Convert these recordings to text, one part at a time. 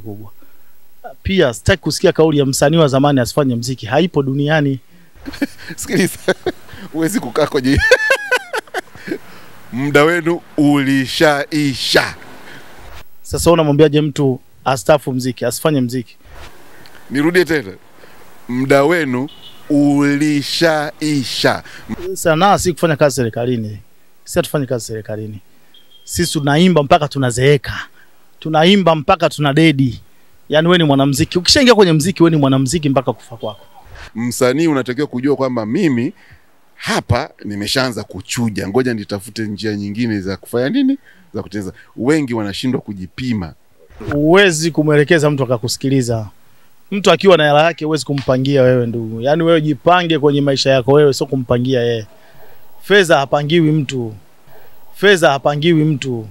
kikubwa. Pia sitaki kusikia kauli ya msanii wa zamani asifanye mziki, haipo duniani. Sikiliza, huwezi kukaa kwenye muda wenu ulishaisha. Sasa unamwambiaje mtu astafu mziki, asifanye mziki? Nirudie tena, muda wenu ulishaisha. Sanaa si kufanya kazi serikalini, si hatufanye kazi serikalini. Sisi tunaimba mpaka tunazeeka, tunaimba mpaka tuna dedi. Yani wewe ni mwanamziki, ukishaingia kwenye mziki wewe ni mwanamziki mpaka kufa kwako. Msanii unatakiwa kujua kwamba mimi hapa nimeshaanza kuchuja, ngoja nitafute njia nyingine za kufanya nini, za kutengeneza. Wengi wanashindwa kujipima. Huwezi kumwelekeza mtu akakusikiliza. Mtu akiwa na hela yake huwezi kumpangia wewe ndugu. yani wewe jipange kwenye maisha yako wewe, sio kumpangia yeye. Fedha hapangiwi mtu, fedha hapangiwi mtu.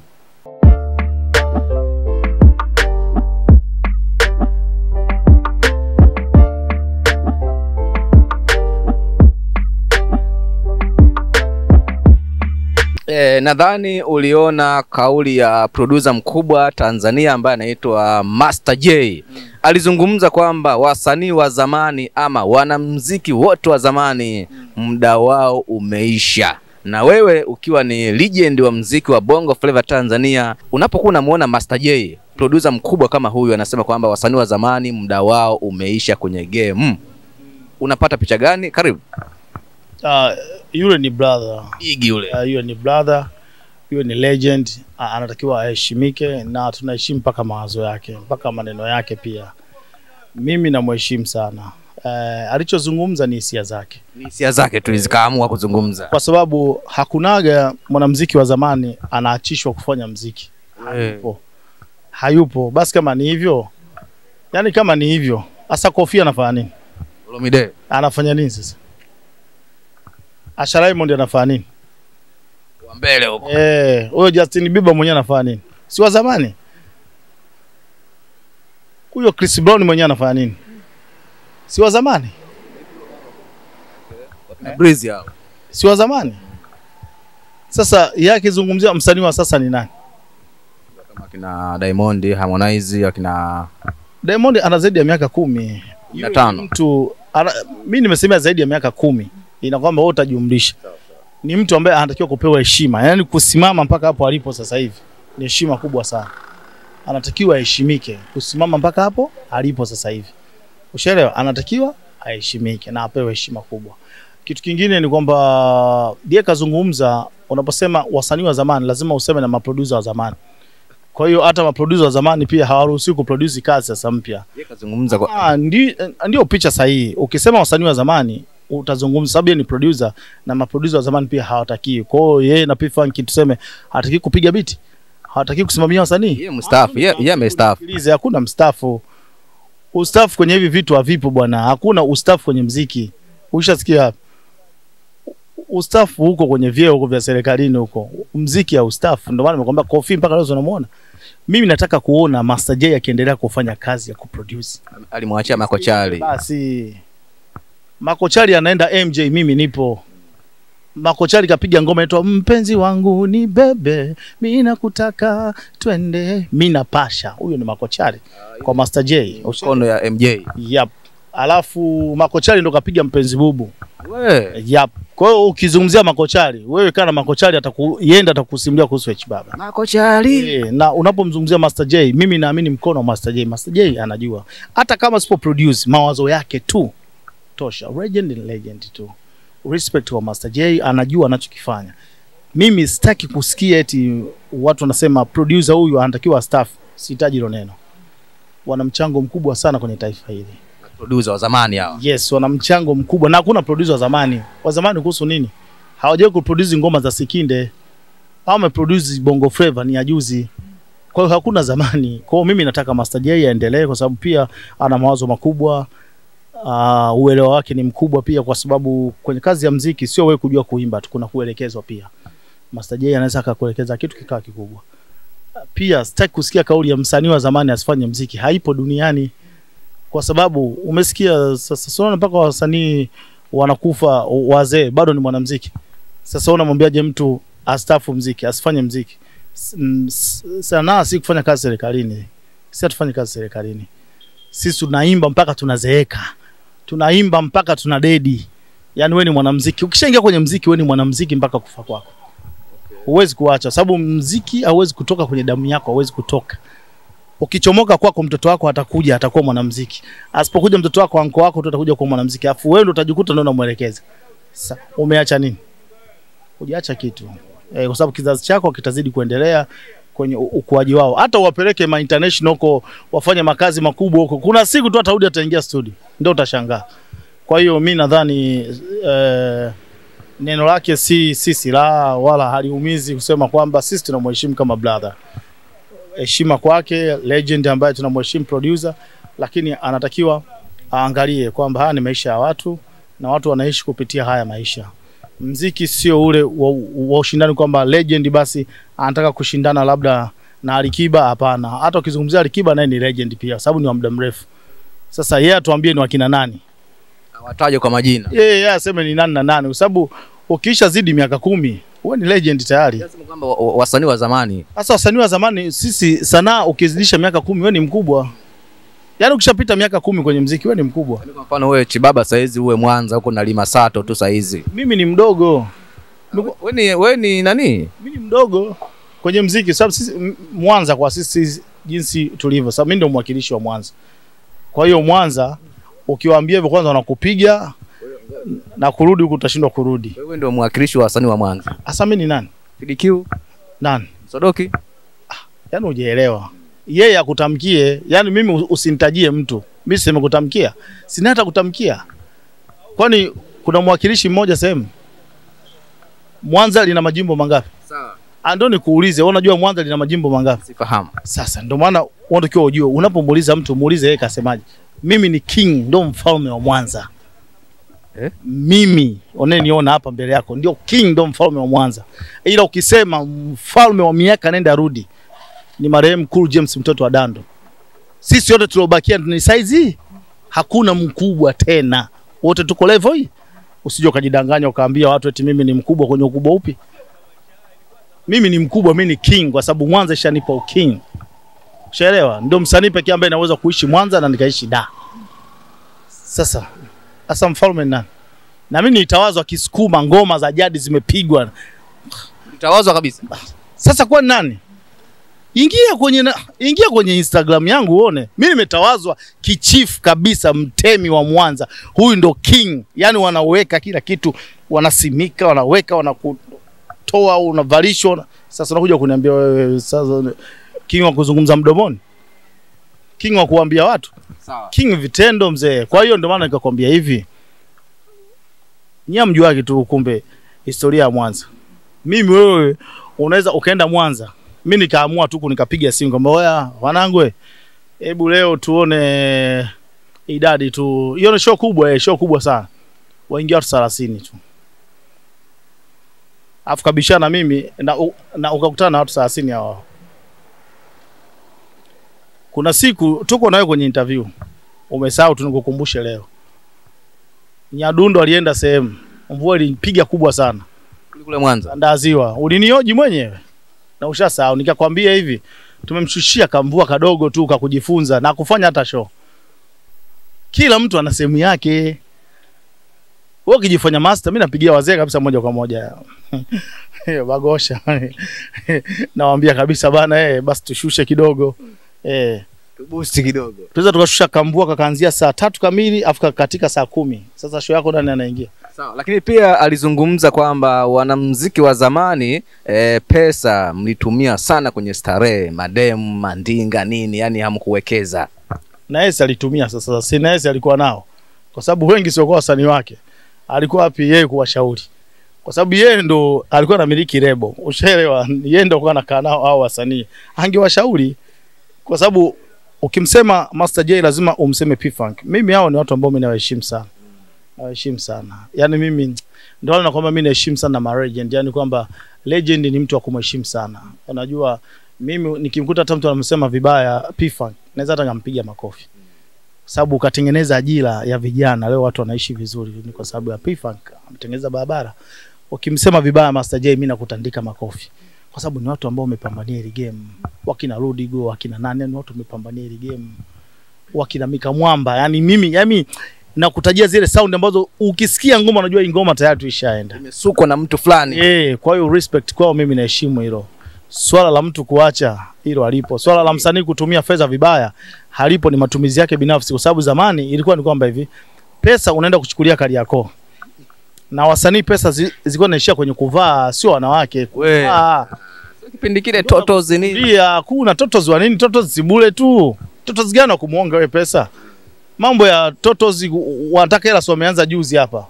E, nadhani uliona kauli ya producer mkubwa Tanzania ambaye anaitwa Master J. Mm. Alizungumza kwamba wasanii wa zamani ama wanamziki wote wa zamani muda wao umeisha. Na wewe ukiwa ni legend wa mziki wa Bongo Flava Tanzania, unapokuwa unamuona Master J, producer mkubwa kama huyu anasema kwamba wasanii wa zamani muda wao umeisha kwenye game. Mm. Unapata picha gani? Karibu. Uh, yule ni brother. big yule. Uh, yule ni brother, yule ni legend. Uh, anatakiwa aheshimike na tunaheshimu mpaka mawazo yake mpaka maneno yake pia. Mimi namheshimu sana. Uh, alichozungumza ni hisia zake, Ni hisia zake tu zikaamua kuzungumza. kwa sababu hakunaga mwanamziki wa zamani anaachishwa kufanya mziki, hayupo, hayupo. Basi kama ni hivyo, yani kama ni hivyo, hasa Koffi anafanya nini? Olomide. Anafanya nini sasa? Asha Raymond anafanya nini? Wa mbele huko. Eh, huyo Justin Bieber mwenyewe anafanya nini? Si wa zamani? Huyo Chris Brown mwenyewe anafanya nini? Si wa zamani? Na Breezy hao. Si wa zamani? Sasa yeye akizungumzia msanii wa sasa ni nani? Kama akina Diamond, Harmonize, akina Diamond ana zaidi ya miaka kumi. na tano. Mtu mimi nimesemea zaidi ya miaka kumi. Ina kwamba wewe utajumlisha. Ni mtu ambaye anatakiwa kupewa heshima. Yaani kusimama mpaka hapo alipo sasa hivi ni heshima kubwa sana. Anatakiwa aheshimike. Kusimama mpaka hapo alipo sasa hivi. Ushaelewa? Anatakiwa aheshimike na apewe heshima kubwa. Kitu kingine ni kwamba Die kazungumza, unaposema wasanii wa zamani lazima useme na maproducer wa zamani. Kwa hiyo hata maproducer wa zamani pia hawaruhusiwi kuproduce kazi sasa mpya. yeye kazungumza kwa Ah, ndi, ndio picha sahihi. Ukisema wasanii wa zamani utazungumza, sababu ni producer na maproducer wa zamani pia hawatakii Kwa hiyo yeye na P Funk tuseme hataki kupiga biti, hawataki kusimamia wasanii. yeye mstaafu, yeye yeye amestaafu. Sikilize, hakuna mstaafu. ustaafu kwenye hivi vitu havipo bwana. Hakuna ustaafu kwenye mziki. Ushasikia? ustaafu huko kwenye vyeo huko vya serikalini huko. Mziki ya ustaafu. Ndio maana nimekwambia Kofi mpaka leo unamuona. Mimi nataka kuona Master J akiendelea kufanya kazi ya kuproduce. Alimwachia Makochali. Basi Makochali anaenda MJ, mimi nipo. Makochari kapiga ngoma inaitwa mpenzi wangu ni bebe, mimi nakutaka twende, mimi napasha. Huyo ni makochari kwa Master J. Mkono ya MJ. Yep. Alafu Makochari ndo kapiga mpenzi bubu. We. Yep. Kwa hiyo ukizungumzia Makochari, wewe kana Makochari atakuenda atakusimulia kuhusu H baba. Makochari. Eh, na unapomzungumzia Master J, mimi naamini mkono wa Master J. Master J anajua hata kama sipo produce mawazo yake tu tosha. Legend ni legend tu. Respect kwa Master J, anajua anachokifanya. Mimi sitaki kusikia eti watu wanasema producer huyu anatakiwa staff. Sihitaji hilo neno. Wana mchango mkubwa sana kwenye taifa hili. Producer wa zamani hao. Yes, wana mchango mkubwa na hakuna producer wa zamani. Wa zamani kuhusu nini? Hawajawahi kuproduce ngoma za Sikinde. Hao wameproduce Bongo Flava ni ya juzi. Kwa hiyo hakuna zamani. Kwa hiyo mimi nataka Master J aendelee kwa sababu pia ana mawazo makubwa. Uh, uelewa wake ni mkubwa pia kwa sababu kwenye kazi ya mziki sio wewe kujua kuimba tu, kuna kuelekezwa pia. Master J anaweza akakuelekeza kitu kikawa kikubwa. Pia sitaki kusikia kauli ya msanii wa zamani asifanye mziki, haipo duniani kwa sababu umesikia sasa, sio mpaka wasanii wanakufa wazee, bado ni mwanamziki. Sasa unamwambiaje mtu astafu mziki, asifanye mziki? Sanaa si kufanya kazi serikalini. Sisi hatufanyi kazi serikalini. Sisi tunaimba mpaka tunazeeka, tunaimba mpaka tuna dedi. Yani wewe ni mwanamuziki, ukishaingia kwenye mziki wewe ni mwanamuziki mpaka kufa kwako. Huwezi kuacha, sababu muziki hauwezi kutoka kwenye damu yako, hauwezi kutoka. Ukichomoka kwako, mtoto wako atakuja, atakuwa mwanamuziki. Asipokuja mtoto wako, anko wako tu atakuja kuwa mwanamuziki, afu wewe ndo utajikuta ndio unamwelekeza. Sasa umeacha nini? Hujaacha kitu eh, kwa sababu kizazi chako kitazidi kuendelea kwenye ukuaji wao. Hata uwapeleke ma international huko wafanye makazi makubwa huko, kuna siku tu atarudi, ataingia studio, ndio utashangaa. Kwa hiyo mi nadhani eh, neno lake si si silaha wala haliumizi kusema kwamba sisi tunamheshimu kama brother. Heshima kwake, legend ambaye tunamheshimu producer, lakini anatakiwa aangalie kwamba haya ni maisha ya watu na watu wanaishi kupitia haya maisha. Mziki sio ule wa, wa ushindani kwamba legend basi anataka kushindana labda na Alikiba. Hapana, hata ukizungumzia Alikiba naye ni legend pia, sababu ni wa muda mrefu. Sasa yeye atuambie ni wakina nani, Awataje kwa majina. yeye yeah, aseme ni nani na nani, kwa sababu ukiisha zidi miaka kumi wewe ni legend tayari. Nasema kwamba wa- wa- wasanii wa zamani Sasa wasanii wa zamani, sisi sanaa, ukizidisha miaka kumi wewe ni mkubwa. Yaani ukishapita miaka kumi kwenye mziki wewe ni mkubwa. Yaani kwa mfano wewe Chibaba saizi uwe Mwanza huko na Lima Sato tu saizi. Mimi ni mdogo, Wewe ni wewe ni nani? mimi ni mdogo kwenye mziki, sababu sisi Mwanza kwa sisi jinsi tulivyo, sababu mimi ndio mwakilishi wa Mwanza. Kwa hiyo Mwanza ukiwaambia hivyo, kwanza wanakupiga na kurudi huku utashindwa kurudi. Wewe ndio mwakilishi wa wasanii wa Mwanza. Hasa mimi ni nani? PDQ, Nani? Sodoki. Ah, Yaani hujaelewa. Yeye akutamkie, yani mimi us- usinitajie mtu. Mimi siseme kutamkia. Sina hata kutamkia. Kwani kuna mwakilishi mmoja sehemu? Mwanza lina majimbo mangapi? Sawa. Ah, Ndio nikuulize, wewe unajua Mwanza lina majimbo mangapi? Sifahamu. Sasa ndio maana unatakiwa ujue, unapomuuliza mtu muulize yeye kasemaje. Mimi ni king, ndo mfalme wa Mwanza. Eh? Mimi unayeniona hapa mbele yako ndio king, ndo mfalme wa Mwanza. Ila ukisema mfalme wa miaka nenda rudi, ni marehemu Cool James mtoto wa Dando. Sisi wote tuliobakia ni saizi, hakuna mkubwa tena, wote tuko level hii. Usije ukajidanganya ukaambia watu eti mimi ni mkubwa. Kwenye ukubwa upi? Mimi ni mkubwa, mimi ni king kwa sababu Mwanza ishanipa uking. Ushaelewa? Ndio msanii pekee ambaye naweza kuishi Mwanza na nikaishi da. Sasa sasa mfalme ni nani? Na mimi nitawazwa Kisukuma, ngoma za jadi zimepigwa. nitawazwa kabisa. Sasa kwa nani? Ingia kwenye na, ingia kwenye Instagram yangu uone. Mimi nimetawazwa kichifu kabisa, mtemi wa Mwanza. Huyu ndo king. Yaani wanaweka kila kitu, wanasimika, wanaweka, wanakutoa, unavalishwa. Sasa unakuja kuniambia wewe sasa king wa kuzungumza mdomoni? King wa kuambia watu? Sawa. King vitendo mzee. Kwa hiyo ndio maana nikakwambia hivi. Nyia tu kumbe historia ya Mwanza. Mimi wewe unaweza ukaenda Mwanza. Mimi nikaamua tu nikapiga simu kwamba oya wanangwe hebu leo tuone idadi tu. Hiyo ni show kubwa eh, show kubwa sana. Waingia watu 30 tu. Afu kabishana mimi na, na ukakutana na watu 30 hao. Kuna siku tuko nawe kwenye interview. Umesahau tunikukumbushe leo. Nyadundo alienda sehemu. Mvua ilipiga kubwa sana. Kule Mwanza. Ndaziwa. Ulinioji mwenyewe. Na ushasahau nikakwambia hivi. Tumemshushia kamvua kadogo tu kakujifunza na kufanya hata show. Kila mtu ana sehemu yake. Wewe ukijifanya master, mimi napigia wazee kabisa moja kwa moja. Eh, Bagosha. Nawaambia kabisa bana eh, basi tushushe kidogo. Eh, Boost kidogo. tunaweza tukashusha kamvua kakaanzia saa tatu kamili afu katika saa kumi. Sasa show yako nani anaingia? Sawa, lakini pia alizungumza kwamba wanamziki wa zamani e, pesa mlitumia sana kwenye starehe, mademu, mandinga, nini, yani hamkuwekeza. na Yese alitumia sasa, si na Yese alikuwa nao, kwa sababu wengi sio kwa wasanii wake. Alikuwa wapi yeye kuwashauri? Kwa sababu yeye ndo alikuwa anamiliki lebo, ushaelewa? Yeye ndo alikuwa anakaa nao hao wasanii, angewashauri kwa sababu ukimsema Master J lazima umseme P-Funk. Mimi hao ni watu ambao mimi nawaheshimu sana, nawaheshimu sana. Yani mimi ndio wale nakwambia mimi naheshimu sana ma legend, yani kwamba legend ni mtu wa kumheshimu sana. Unajua mimi nikimkuta hata mtu anamsema vibaya P-Funk, naweza hata ngampiga makofi sababu ukatengeneza ajira ya vijana leo watu wanaishi vizuri ni kwa sababu ya P-Funk ametengeneza barabara. Ukimsema vibaya Master J, mimi nakutandika makofi, kwa sababu ni watu ambao wamepambania ile game, wakina Rudigo, wakina nani, ni watu wamepambania ile game, wakina Mika Mwamba. Yani mimi yani nakutajia zile sound ambazo ukisikia ngoma unajua hii ngoma tayari tuishaenda. imesukwa na mtu fulani Eh, kwa hiyo respect kwao mimi naheshimu hilo. Swala la mtu kuacha hilo halipo. Swala la msanii kutumia fedha vibaya halipo, ni matumizi yake binafsi, kwa sababu zamani ilikuwa ni kwamba hivi pesa unaenda kuchukulia kali yako na wasanii pesa zilikuwa zinaishia kwenye kuvaa, sio wanawake kuvaa. kipindi kile totozi nini? Pia kuna totozi wa nini? Totozi si bure tu. Totozi gani wa kumuonga wewe pesa? Mambo ya totozi wanataka hela, si wameanza juzi hapa,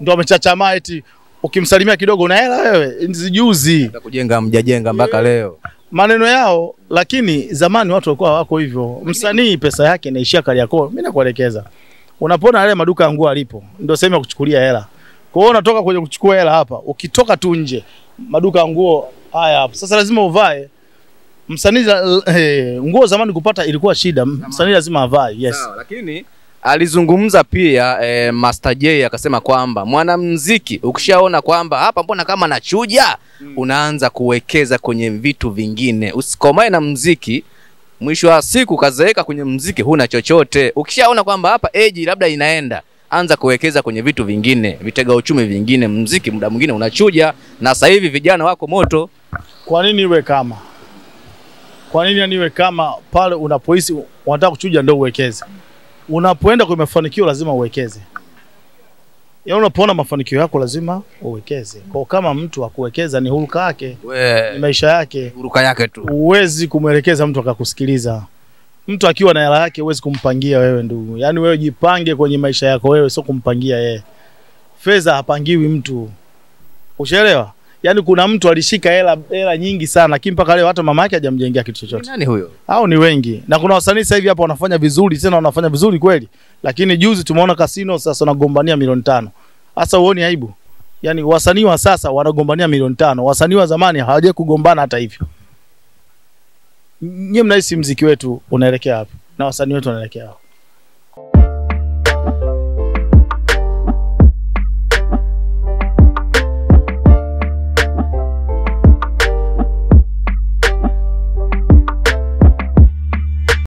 ndio wamechachamaa eti ukimsalimia kidogo una hela wewe, juzi kujenga mjajenga mpaka leo maneno yao, lakini zamani watu walikuwa wako hivyo. Msanii pesa yake inaishia Kariakoo. Mimi nakuelekeza, unapona yale maduka ya nguo alipo, ndio sehemu ya kuchukulia hela. Kwa hiyo unatoka kwenye kuchukua hela hapa, ukitoka tu nje, maduka ya nguo haya hapo. Sasa lazima uvae. Msanii eh, nguo zamani kupata ilikuwa shida, msanii lazima avae. Yes. Sawa, lakini alizungumza pia eh, Master J akasema kwamba mwanamuziki ukishaona kwamba hapa mbona kama nachuja unaanza kuwekeza kwenye vitu vingine usikomae na mziki mwisho wa siku kazeeka kwenye mziki huna chochote ukishaona kwamba hapa eji labda inaenda anza kuwekeza kwenye vitu vingine vitega uchumi vingine mziki muda mwingine unachuja na sasa hivi vijana wako moto Kwa nini iwe kama? Kwa nini niwe kama pale unapohisi unataka kuchuja ndio uwekeze? Unapoenda kwa mafanikio lazima uwekeze. Yaani unapoona mafanikio yako lazima uwekeze. Kwa kama mtu akuwekeza ni huruka yake, ni maisha yake. huruka yake tu Huwezi kumwelekeza mtu akakusikiliza. Mtu akiwa na hela yake uwezi kumpangia wewe ndugu. Yaani wewe jipange kwenye maisha yako wewe, sio kumpangia yeye. Fedha hapangiwi mtu. Ushaelewa? Yaani kuna mtu alishika hela hela nyingi sana lakini mpaka leo hata mama yake hajamjengea kitu Ni chochote. nani huyo Hao ni wengi. Na kuna wasanii sasa hivi hapa wanafanya vizuri tena wanafanya vizuri kweli. Lakini juzi tumeona Casino sasa wanagombania milioni tano. Sasa uone aibu? Yaani wasanii wa sasa wanagombania milioni tano. Wasanii wa zamani hawajawahi kugombana hata hivyo. Nyie mnahisi mziki wetu unaelekea wapi? Na wasanii wetu wanaelekea wapi?